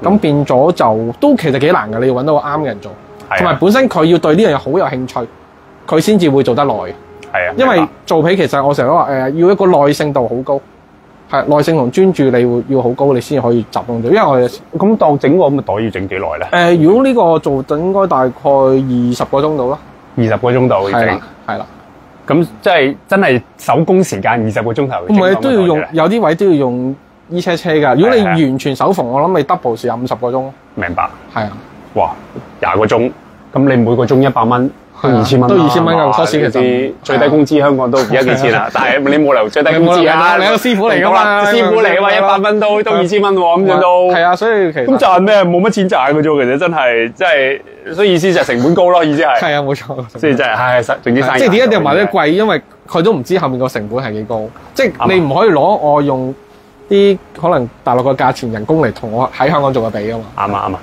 咁、變咗就都其實幾難嘅，你要揾到個啱嘅人做，同埋啊，本身佢要對呢樣嘢好有興趣，佢先至會做得耐。係啊，因為做皮其實我成日都話誒、呃要一個耐性度好高，係耐性同專注你會要好高，你先可以集中到。因為我哋、咁當整個咁嘅袋要整幾耐咧？呃如果呢個做就應該大概二十個鐘度啦，二十個鐘度要整係啦。咁即係真係手工時間二十個鐘頭。唔係都要用有啲位都要用衣車車㗎。如果你完全手縫，我諗你 double 時有五十個鐘。明白？係啊，哇，廿個鐘，咁你每個鐘一百蚊，二千蚊，都2000蚊㗎係嘛 course 其實最低工資香港都而家幾錢啦，(laughs) 但係你冇理由最低工資啊！你係個 (laughs) 師傅嚟㗎嘛師傅嚟㗎嘛，一百蚊都都二千蚊喎，咁樣都係啊，所以其實咁賺咩？冇乜錢賺嘅啫，其實真係，即係，所以意思就係成本高咯，意思係，係啊，冇錯。即係真係，唉，實總之生意即係點解一定要賣得貴？因為佢都唔知後面個成本係幾高。即係你唔可以攞我用啲可能大陸嘅價錢人工嚟同我喺香港做嘅比啊嘛。啱啊啱啊！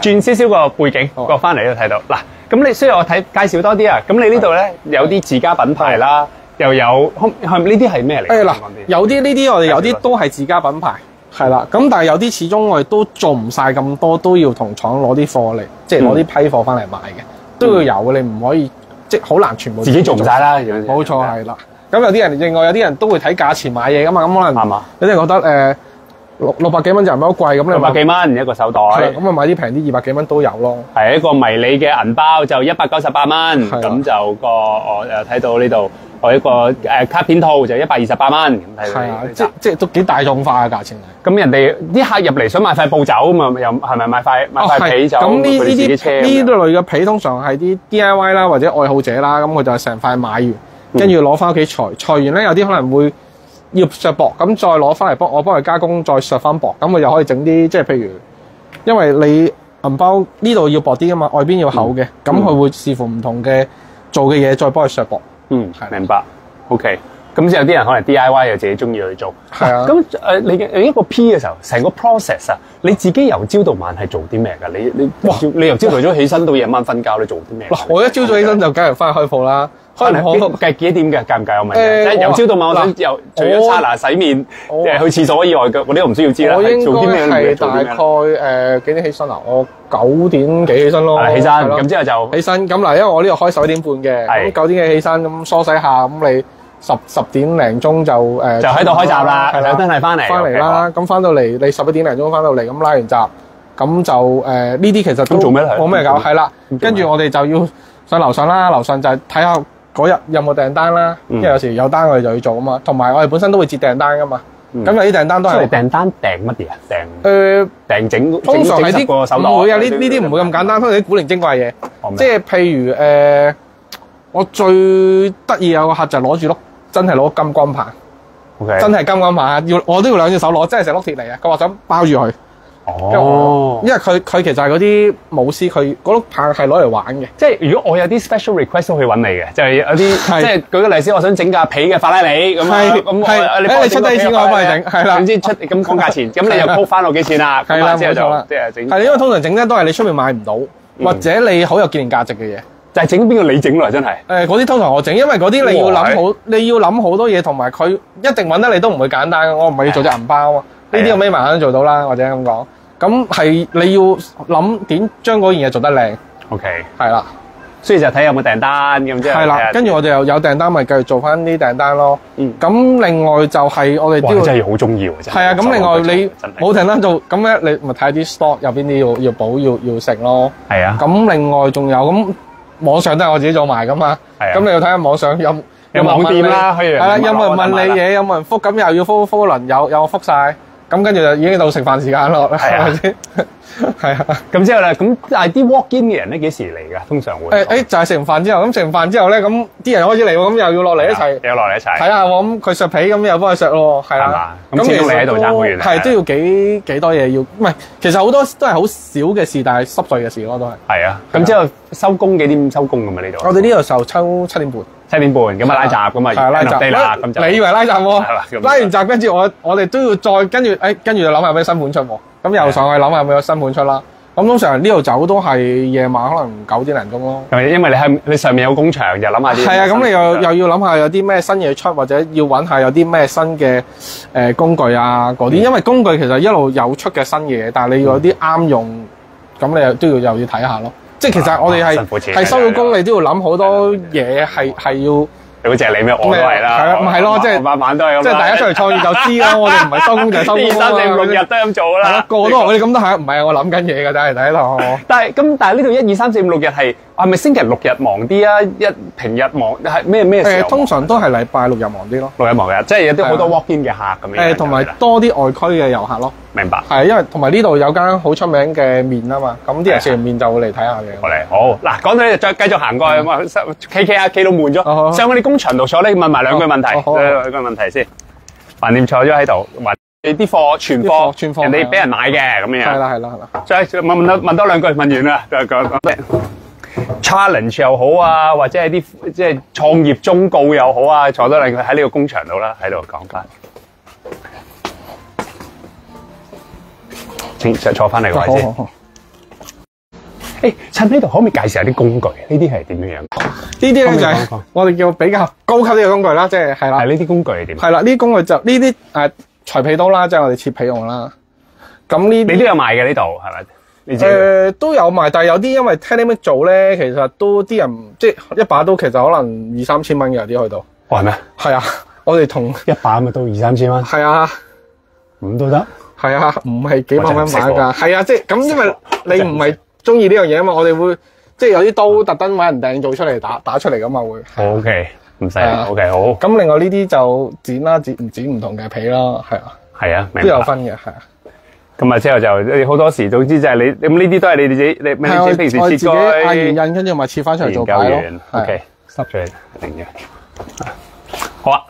轉少少個背景，好啊過翻嚟都睇到嗱。咁你需要我睇介紹多啲啊。咁你呢度咧有啲自家品牌啦，又有可係咪呢啲係咩嚟㗎？誒嗱，有啲呢啲我哋有啲都係自家品牌，係啦。咁但係有啲始終我哋都做唔晒咁多，都要同廠攞啲貨嚟，即係攞啲批貨翻嚟賣嘅，都要有嘅。你唔可以即係好難全部自己做唔晒啦，冇錯係啦。咁有啲人另外有啲人都會睇價錢買嘢噶嘛，咁可能有啲人覺得誒六六百幾蚊就唔係好貴，咁你六百咪幾蚊一個手袋。咁啊買啲平啲二百幾蚊都有咯。係一個迷你嘅銀包，就一百九十八蚊，咁就個我誒睇到呢度，我一個誒卡片套就一百二十八蚊，咁係啊，即即都幾大眾化嘅價錢嚟。咁人哋啲客入嚟想買塊布走啊嘛，又係咪買塊買塊被走？咁呢呢啲呢類嘅皮通常係啲 D I Y 啦，或者愛好者啦，咁佢就成塊買完，嗯跟住攞翻屋企裁，裁完咧有啲可能會要削薄，咁再攞翻嚟幫我幫佢加工，再削翻薄，咁佢又可以整啲即係譬如，因為你銀包呢度要薄啲噶嘛，外邊要厚嘅，咁佢、會視乎唔同嘅做嘅嘢，再幫佢削薄。嗯係，明白。OK，咁之後啲人可能 D I Y 又自己中意去做。係啊 (laughs) 咁你嘅你一個 P 嘅時候，成個 process 啊，你自己由朝到晚係做啲咩㗎？你你哇，你由朝頭早起身到夜晚瞓覺，你做啲咩？嗱，我一朝早起身就梗係翻去開鋪啦，開唔開鋪？計幾多點嘅？計唔計？我問誒你，即係由朝到晚，我想由除咗刷牙、洗面、去廁所以外嘅，我啲我唔需要知啦。我應係做啲咩該？係大概做啲咩誒幾點起身啊？我九點幾起身咯，係起身，咁之後就起身咁嗱，因為我呢度開十一點半嘅，咁九點幾起身，咁梳洗下，咁你十十點零鐘就誒就喺度開閘啦，係啦真係翻嚟翻嚟啦。咁翻到嚟，你十一點零鐘翻到嚟，咁拉完閘，咁就誒呢啲其實都咁做咩冇咩搞，咁係啦。跟住我哋就要上樓上啦，樓上就係睇下嗰日有冇訂單啦，嗯因為有時有單我哋就要做啊嘛。同埋我哋本身都會接訂單噶嘛，嗯咁有啲訂單都係出嚟訂單訂乜嘢啊？訂誒。訂整通常係整整十個手袋啲唔會啊，呢呢啲唔會咁簡單，通常啲古靈精怪嘢，哦即係譬如誒、呃我最得意有個客就係攞住碌真係攞金光棒，OK，真係金光棒啊！要我都要兩隻手攞，真係成碌鐵嚟啊！佢話想包住佢，哦因。為佢佢其實係嗰啲舞師，佢嗰碌棒係攞嚟玩嘅。即係如果我有啲 special request 都可以揾你嘅，就係有啲即係舉個例子，我想整架皮嘅法拉利咁啊，係咁我係你誒你出低錢我幫你整係啦總之出咁講價錢，咁你又 book 翻我幾錢啦？係啦之後就即係整，係因為通常整咧都係你出面買唔到，或者你好有紀念價值嘅嘢。就係整邊個你整來真係。誒嗰啲通常我整，因為嗰啲你要哇諗好，你要諗好多嘢，同埋佢一定揾得你都唔會簡單嘅。我唔係要做隻銀包啊，呢係啊啲我眯埋眼都做到啦，或者咁講。咁係你要諗點將嗰件嘢做得靚，OK，係啦，所以就睇有冇訂單咁啫係。係啦。跟住我哋又有訂單，咪繼續做翻啲訂單咯。嗯咁另外就係我哋哇，都要真係好中意喎，真係。係啊。咁另外你冇訂單做，咁咧你咪睇下啲 stock 入邊啲要要補要要食咯。係啊，咁另外仲有咁網上都係我自己做埋噶嘛。係啊咁你要睇下網上有有網店啦可以係啦，有冇人問你嘢，有冇人覆，咁又要覆覆一輪，有有覆晒，咁跟住就已經到食飯時間咯，係啊係咪先？(laughs) 係啊。咁之後咧，咁但係啲 walk in 嘅人咧幾時嚟㗎？通常會誒誒，就係食完飯之後，咁食完飯之後咧，咁啲人開始嚟喎，咁又要落嚟一齊又落嚟一齊睇下喎，咁佢削皮咁又幫佢削咯，係啦。咁始終你喺度爭好係都要幾幾多嘢要，唔係其實好多都係好少嘅事，但係濕碎嘅事咯，都係。係啊。咁之後收工幾點收工咁啊？呢度我哋呢度就抽七點半，七點半咁啊拉閘咁啊，係拉閘啦，閘。咁就你以為拉閘喎？咁拉完閘跟住我我哋都要再跟住誒，跟住就諗下有咩新盤出喎。咁又上去諗下有冇有新盤出啦。咁通常呢度走都係夜晚可能九點零鐘咯。係因為你喺你上面有工場，就諗下啲係啊，咁你又又要諗下有啲咩新嘢出，或者要揾下有啲咩新嘅誒、呃工具啊嗰啲，因為工具其實一路有出嘅新嘢，但係你要有啲啱用，咁你又都要又要睇下咯。即係其實我哋係係收咗工，你都要諗好多嘢，係係要好似係你咩，我都係啦。係啊唔係咯即係晚晚都係咁。即係大家出嚟創業就知啦。我哋唔係收工就係收工 (laughs) 二啊三四五六日。都咁做係啦咯，。個個都話我哋咁都係，唔係啊我諗緊嘢㗎，真係第一度。但係咁，但係呢度一二三四五六日係係咪星期六日忙啲啊？一平日忙係咩咩時？通常都係禮拜六日忙啲咯。六日忙日，即係有啲好多 walk in 嘅客咁樣。誒，同埋多啲外區嘅遊客咯。明白。係，因為同埋呢度有間好出名嘅麵啊嘛，咁啲人食完麵就會嚟睇下嘅。好嚟好嗱，講到呢度再繼續行過去咁啊，K K 啊，K 到悶哦好咗，上我哋工場度坐咧，問埋兩句問題，哦好好兩句問題先。飯店坐咗喺度，話你啲貨存啲貨貨，存貨人哋俾人買嘅咁樣。係啦係啦係啦。再問問多問多兩句，問完啦，就講講咩 challenge 又好啊，或者係啲即係創業忠告又好啊，坐多兩句喺呢個工場度啦，喺度講翻。請就坐翻嚟個位先。好好好。誒，趁呢度可唔可以介紹下啲工具？呢啲係點樣樣？呢啲咧就我哋叫比較高級啲嘅工具啦，即係係啦係，呢啲工具係點？係啦，呢啲工具就呢啲誒裁皮刀啦，即係我哋切皮用啦。咁呢你啲都有賣嘅呢度係咪？你知誒都有賣，但係有啲因為 Telemate 做咧，其實都啲人即係一把刀其實可能二三千蚊嘅有啲去到。哦係咩？係啊，我哋同一把咪都二三千蚊，係啊。咁都得。係啊，唔係幾百蚊買㗎。係啊，即係咁，因為你唔係中意呢樣嘢啊嘛，我哋會即係有啲刀特登揾人訂做出嚟打打出嚟㗎嘛會。O K，唔使，O K，好，咁另外呢啲就剪啦，剪唔剪唔同嘅皮啦，係啊，係啊，都有分嘅，係啊。咁啊之後就好多時，總之就係你咁呢啲都係你哋自己，你咪你自己平時切我自己嗌完印，跟住咪切翻出嚟做牌咯。完。，O 係 K，濕咗。你定嘅。好啊，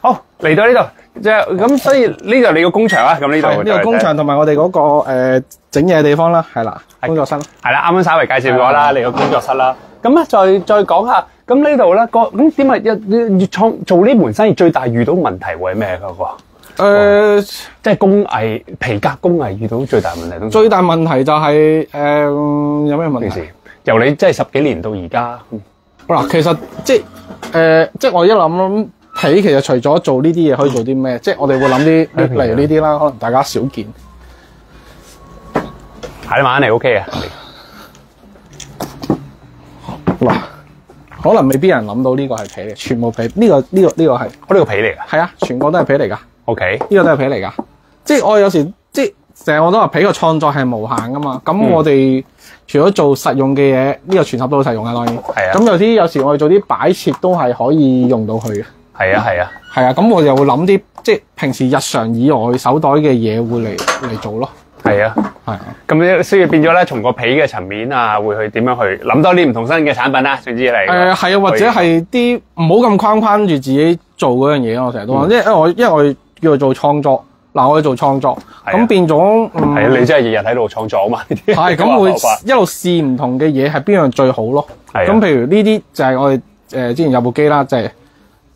好嚟到呢度，即係咁，所以呢度你個工場啊，咁呢度呢個工場同埋我哋嗰個誒整嘢嘅地方啦，係啦，工作室咯。係啦，啱啱稍微介紹咗啦，你個工作室啦。咁咧，再再講下，咁呢度咧個咁點啊？要要創做呢門生意最大遇到問題會係咩嗰個？誒，即係工藝皮革工藝遇到最大問題都最大問題就係誒有咩問題？平時由你即係十幾年到而家，嗱，其實即係誒、呃即係我一諗皮，其實除咗做呢啲嘢，可以做啲咩？(laughs) 即係我哋會諗啲，係例如呢啲啦，可能大家少見。係你慢慢嚟 OK 啊。嗱，可能未必有人諗到呢個係皮嚟，全部皮。呢、個呢、個呢、個係我呢個皮嚟㗎係啊，全個都係皮嚟㗎。，OK，呢、個都係皮嚟㗎。即係我有時即係成日我都話皮個創作係無限㗎嘛。咁嗯我哋除咗做實用嘅嘢，呢、個全盒都好實用啊，當然。係啊咁有啲有時我哋做啲擺設都係可以用到佢嘅。係啊係啊，係啊，咁我又會諗啲即係平時日常以外手袋嘅嘢會嚟嚟做咯。係啊。係啊，咁所以變咗咧，從個皮嘅層面啊，會去點樣去諗多啲唔同新嘅產品啦。總之嚟講，誒係啊，或者係啲唔好咁框框住自己做嗰樣嘢咯。我成日都話，因為我因為我叫做做創作，嗱我哋做創作，係啊咁變咗嗯係啊，你真係日日喺度創作啊嘛。呢啲係 (laughs) 咁會一路試唔同嘅嘢係邊樣最好咯。係啊咁譬如呢啲就係我哋誒之前有部機啦，就係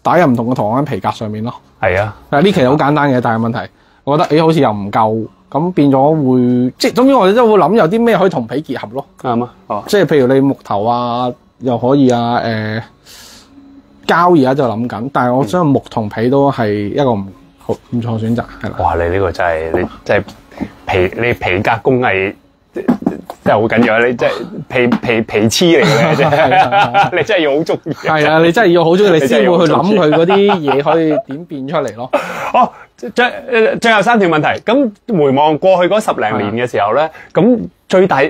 打入唔同嘅圖案喺皮革上面咯。係啊，但係呢期好簡單嘅，但係問題，我覺得誒好似又唔夠，咁變咗會即係總之我哋都會諗有啲咩可以同皮結合咯。啱啊。哦，即係譬如你木頭啊，又可以啊，誒、膠而家就諗緊，但係我相信木同皮都係一個唔好唔錯選擇，係啦。哇！你呢個真係你真係皮你皮革工藝真真係好緊要啊！你真係皮皮皮黐嚟嘅真係，你真係要好中意。系啊，你真係要好中意，你先會去谂佢嗰啲嘢可以點變出嚟咯。哦，最最後三條問題。咁回望過去嗰十零年嘅時候咧，咁最大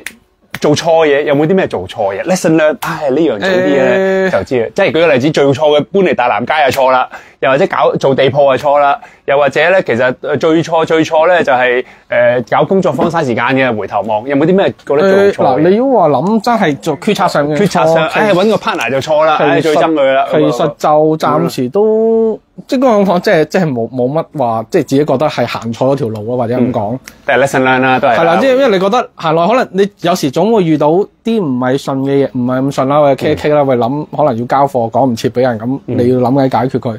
做錯嘢有冇啲咩做錯嘢？lesson learn，唉呢樣做啲嘢就知啦。即係舉個例子，最錯嘅搬嚟大南街就錯啦，又或者搞做地鋪就錯啦，又或者咧其實呃最錯最錯咧就係、呃搞工作坊嘥時間嘅回頭望，有冇啲咩覺得做錯嘅？你如果話諗真係做決策上嘅決策上，錯唉揾個 partner 就錯啦，唉最憎佢啦。其實就暫時都即係咁講，即係即係冇冇乜話，即係自己覺得係行錯咗條路啊，或者咁講。但係 lesson learn 啦，都係係啦，即係因為你覺得行落，可能你有時總會遇到啲唔係順嘅嘢，唔係咁順啦，或者 K K 啦，為諗可能要交貨趕唔切俾人，咁你要諗緊解決佢。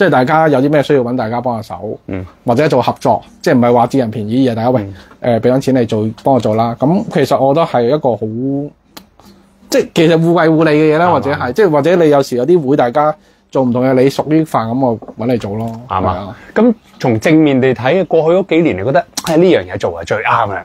即係大家有啲咩需要揾大家幫下手，嗯。或者做合作，即係唔係話佔人便宜，而係大家喂誒俾緊錢你做，幫我做啦。咁其實我覺得係一個好即係其實互惠互利嘅嘢啦，或者係即係或者你有時有啲會大家做唔同嘅，你屬於飯咁，我揾你做咯，啱啊！咁從正面地睇，過去嗰幾年，你覺得係呢樣嘢做係最啱啦，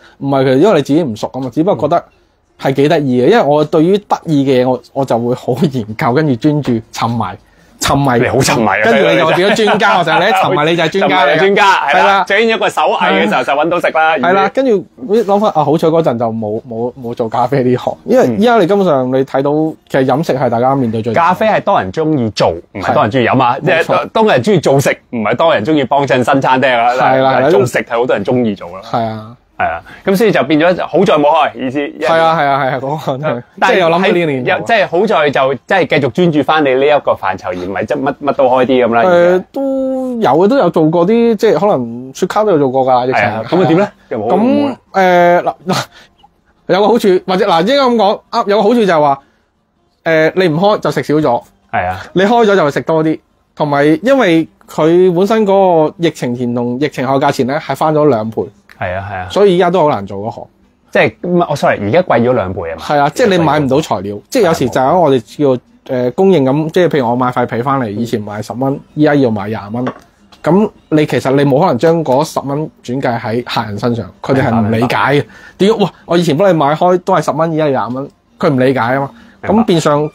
唔係其實因為你自己唔熟啊嘛，只不過覺得係幾得意嘅，因為我對於得意嘅嘢，我我就會好研究，跟住專注沉迷。沉迷，你好沉迷啊跟住你就變咗專家，我就係你一沉迷你就係專家。(laughs) 嚟專家係啦，係啦。最緊要一個手藝嘅時候就揾到食啦。係啦，跟住諗翻啊，好彩嗰陣就冇冇冇做咖啡呢行，因為依家你根本上你睇到其實飲食係大家面對最咖啡係多人中意做，唔係係。多人中意飲啊！即係冇錯多人中意做食，唔係多人中意幫襯新餐廳啦係啦做食係好多人中意做啦，係啊，係啊，咁所以就變咗好在冇開，意思係啊，係啊，係啊，嗰個真係，即係有諗起呢年。有即係好在就即係繼續專注翻你呢一個範疇，而唔係即係乜乜都開啲咁啦。誒而家都有嘅，都有做過啲即係可能雪卡都有做過㗎，疫情。係啊，咁啊點咧？咁誒嗱嗱 (laughs) 有個好處，或者嗱應該咁講啊，有個好處就係話誒你唔開就食少咗，係啊，你開咗就會食多啲，同埋因為佢本身嗰個疫情前同疫情後價錢咧係翻咗兩倍，係啊，係啊，所以依家都好難做嗰行。即係我 sorry，而家貴咗兩倍啊嘛。係啊，即係你買唔到材料，即係有時就係我哋叫誒供應咁，即係譬如我買塊皮翻嚟，以前賣十蚊，依家要賣廿蚊。咁你其實你冇可能將嗰十蚊轉計喺客人身上，佢哋係唔理解嘅。點解？哇！我以前幫你買開都係十蚊，依家廿蚊，佢唔理解啊嘛。咁變相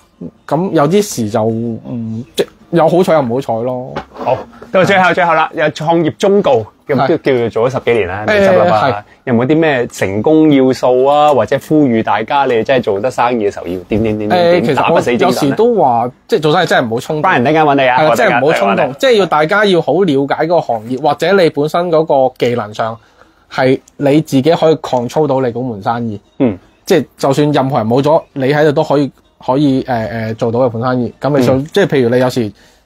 咁有啲時就嗯，即係有好彩又唔好彩咯。好，到最後最後啦，有創業忠告，咁都叫做做咗十幾年啦，未誒執笠係啊。有冇啲咩成功要素啊，或者呼籲大家你哋真係做得生意嘅時候要點點點誒、點點，其實我打不死精有時都話，即係做生意真係唔好衝動。Brian 等間揾你啊，即係我等間唔好衝動，即係要大家要好了解嗰個行業，或者你本身嗰個技能上係你自己可以 control 到你嗰門生意。嗯，即係就算任何人冇咗，你喺度都可以可以誒誒、呃做到一盤生意。咁你想、嗯即係譬如你有時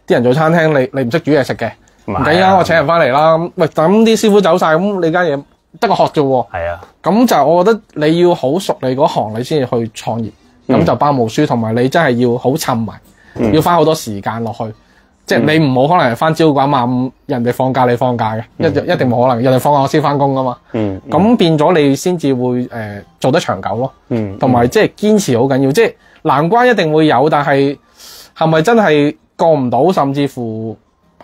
啲人做餐廳，你你唔識煮嘢食嘅，唔緊要啊，我請人翻嚟啦。咁喂，等啲師傅走晒，咁你間嘢得個學啫喎。係啊，咁就我覺得你要好熟你嗰行，你先至去創業，咁、嗯就包無書，同埋你真係要好沉迷，嗯要花好多時間落去。即係你唔好可能係翻朝九晚五，人哋放假你放假嘅，一一定冇可能。人哋放假我先翻工噶嘛。嗯，咁、變咗你先至會誒、呃做得長久咯。嗯，同埋即係堅持好緊要，即係难关一定会有，但係係咪真係過唔到，甚至乎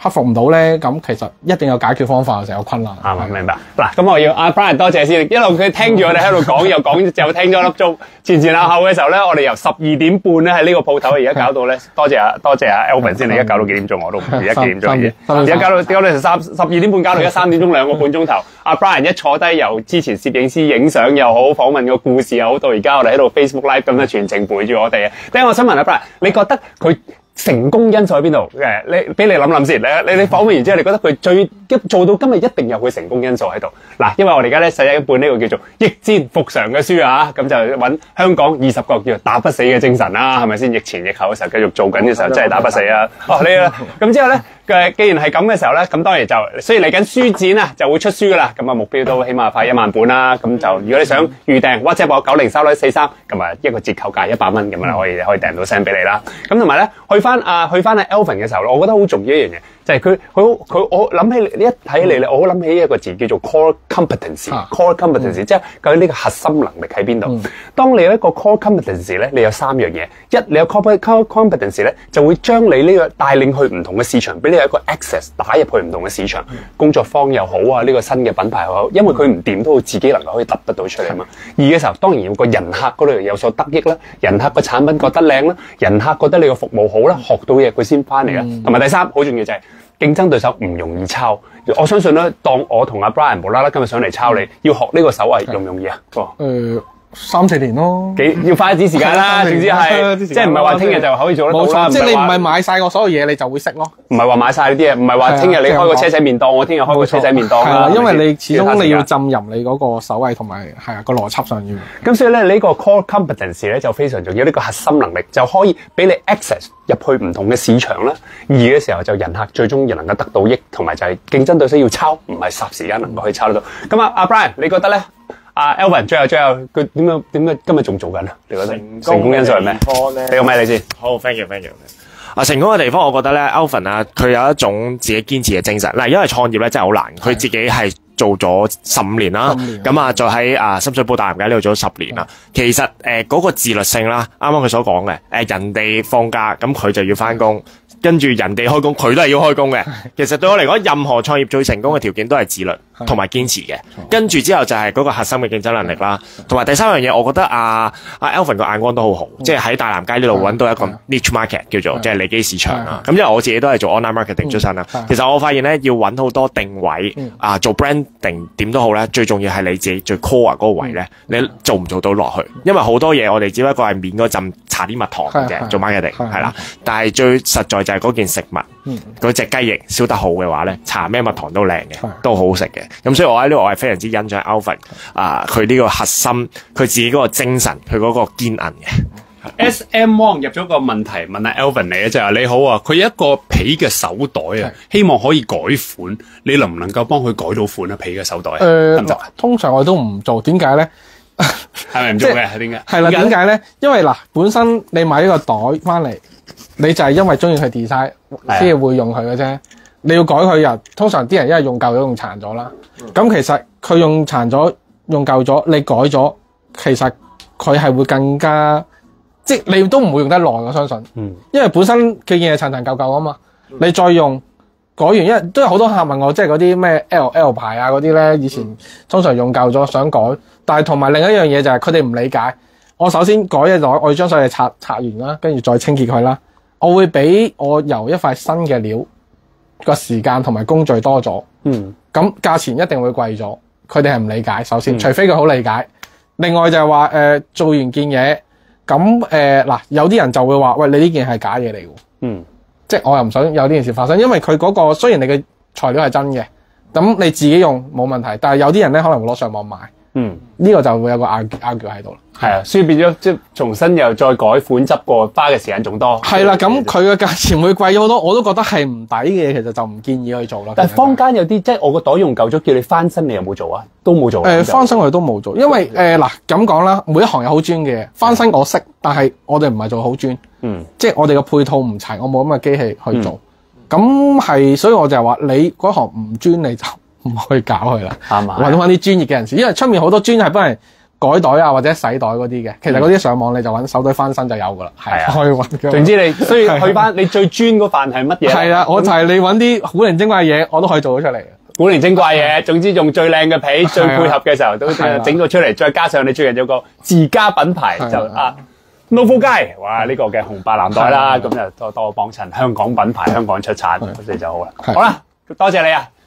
克服唔到咧？咁其實一定有解決方法，成有困難。啱啊，明白。嗱，咁我要阿 Brian 多謝先，一路佢聽住我哋喺度講，又講又聽咗粒鐘，前前後後嘅時候咧，我哋由十二點半咧喺呢個鋪頭，而家搞到咧，(laughs) 多謝啊，多謝啊 Elvin 先，你而家搞到幾點鐘我都唔知，(laughs) 而家幾點鐘嘅而家搞到搞到三十二點半，搞到而家三點鐘兩個半鐘頭。阿 Brian 一坐低，由之前攝影師影相又好，訪問個故事又好，到而家我哋喺度 Facebook Live 咁樣全程陪住我哋啊。第一，我想問阿 Brian，你覺得佢成功因素喺邊度？誒，你俾你諗諗先。你你你訪問完之後，你覺得佢最一做到今日一定有佢成功因素喺度。嗱，因為我哋而家咧寫緊一本呢個叫做《逆戰復常》嘅書啊，咁就揾香港二十個叫做打不死嘅精神啦，係咪先？疫前疫後嘅時候繼續做緊嘅時候，真係打不死啊！哦，你啊，(laughs) 咁之後咧。嘅，既然係咁嘅時候咧，咁當然就雖然嚟緊書展啊，就會出書噶啦。咁啊，目標都起碼快一萬本啦。咁就如果你想預訂，WhatsApp 我九零三六一四三，咁啊一個折扣價一百蚊咁啊，可以可以訂到 send 俾你啦。咁同埋咧，去翻啊去翻阿，Elvin 嘅時候，我覺得好重要一樣嘢，就係佢佢佢我諗起你一睇起嚟咧，我好諗起一個字叫做 core competency、啊。core competency，、即係究竟呢個核心能力喺邊度？當你有一個 core competency 咧，你有三樣嘢，一你有 core core competency 咧，就會將你呢個帶領去唔同嘅市場，俾你有一個 access 打入去唔同嘅市場，工作坊又好啊，呢、個新嘅品牌又好，因為佢唔掂都好自己能夠可以揼得到出嚟啊嘛。二嘅時候，當然要個人客嗰度有所得益啦，人客個產品覺得靚啦，人客覺得你個服務好啦，學到嘢佢先翻嚟啦。同埋、第三好重要就係、競爭對手唔容易抄，我相信咧，當我同阿 Brian 無啦啦今日上嚟抄你，要學呢個手藝容唔容易啊？哦。誒三四年咯。幾要花一啲時間啦，總之係 (laughs) 即係唔係話聽日就可以做得到冇啦，即係你唔係話買晒我所有嘢，你就會識咯。唔係話買晒呢啲嘢，唔係話聽日你開個車仔面檔，我聽日開個車仔面檔係啦，因為你始終你要浸。浸入你嗰個手藝同埋係啊個邏輯上要。咁所以咧，呢個 core competence 咧就非常重要，呢、個核心能力就可以俾你 access 入去唔同嘅市場啦。二嘅時候就人客最終亦能夠得到益，同埋就係競爭對手要抄，唔係霎時間能夠去抄得到。咁啊，阿 Brian，你覺得咧？阿 Elvin 最後最後佢點樣點解今日仲做緊啊？你覺得成功因素係咩？咧俾個咪你先。好，thank you，thank you。啊，成功嘅地方，我覺得咧，Alvin 啊，佢有一種自己堅持嘅精神。嗱，因為創業咧真係好難，佢自己係做咗十五年啦咁啊，再喺啊深水埗大南街呢度做咗十年啦。其實誒嗰個自律性啦，啱啱佢所講嘅，誒人哋放假，咁佢就要翻工。跟住人哋開工，佢都係要開工嘅。其實對我嚟講，任何創業最成功嘅條件都係自律同埋堅持嘅。跟住之後就係嗰個核心嘅競爭能力啦，同埋第三樣嘢，我覺得啊阿 Alvin 個眼光都好好，即係喺大南街呢度揾到一個 niche market 叫做即係利基市場啦。咁因為我自己都係做 online marketing 出身啦，其實我發現咧要揾好多定位嗯。啊，做 branding 點都好咧，最重要係你自己最 core 嗰個位咧，嗯。你做唔做到落去？因為好多嘢我哋只不過係面嗰陣搽啲蜜糖嘅係係啫，做 marketing 係係啦。但係最實在就係嗰件食物，嗯嗰只雞翼燒得好嘅話咧，搽咩蜜糖都靚嘅，都好好食嘅。咁所以我喺呢度我係非常之欣賞 Alvin 啊，佢呢個核心，佢自己嗰個精神，佢嗰個堅韌嘅。S M Wong 入咗個問題問阿 Alvin 你啊，就係話你好啊，佢有一個皮嘅手袋啊，希望可以改款，你能唔能夠幫佢改到款啊？皮嘅手袋？通常我都唔做，點解咧？係咪唔做嘅？點解？係啦，點解咧？因為嗱，本身你買呢個袋翻嚟，你就係因為中意佢 design 啊先至會用佢嘅啫。你要改佢又，通常啲人一係用舊咗用殘咗啦。嗯咁、其實佢用殘咗、用舊咗，你改咗，其實佢係會更加，即係你都唔會用得耐。我相信，嗯因為本身佢件嘢殘殘舊舊啊嘛，你再用。改完，因為都有好多客問我，即係嗰啲咩 L L 牌啊嗰啲咧，以前通常用舊咗想改，但係同埋另一樣嘢就係佢哋唔理解。我首先改嘅就，我要將所有嘢拆拆完啦，跟住再清潔佢啦。我會俾我由一塊新嘅料個時間同埋工序多咗，嗯咁價錢一定會貴咗。佢哋係唔理解，首先，嗯除非佢好理解。另外就係話誒做完件嘢，咁誒嗱有啲人就會話：喂，你呢件係假嘢嚟㗎。嗯即係我又唔想有呢件事發生，因為佢嗰、個雖然你嘅材料係真嘅，咁你自己用冇問題，但係有啲人咧可能會攞上網買，嗯，呢、個就會有個 argue argue 喺度啦。係啊，所以變咗即係重新又再改款執過，花嘅時間仲多。係啦，咁佢嘅價錢會貴咗好多，我都覺得係唔抵嘅，其實就唔建議去做啦。但係坊間有啲即係我個袋用舊咗，叫你翻新，你有冇做啊？都冇做。誒、翻新我哋都冇做，因為誒嗱咁講啦，每一行有好專嘅，翻新我識，但係我哋唔係做好專，嗯即係我哋嘅配套唔齊，我冇咁嘅機器去做，咁係、所以我就係話你嗰行唔專你就唔去搞佢啦。揾翻啲專業嘅人士，因為出面好多專係幫人改袋啊或者洗袋嗰啲嘅，其實嗰啲上網你就揾手袋翻身就有噶啦，係啊可以揾。總之你，所以去翻你最專嗰範係乜嘢？係啦，我就係你揾啲古靈精怪嘅嘢，我都可以做到出嚟。古靈精怪嘢，總之用最靚嘅皮，最配合嘅時候都整到出嚟，再加上你最近有個自家品牌就啊 Novo 街，哇呢個嘅紅白藍袋啦，咁就多多幫襯香港品牌，香港出產，咁你就好啦。好啦，多謝你啊！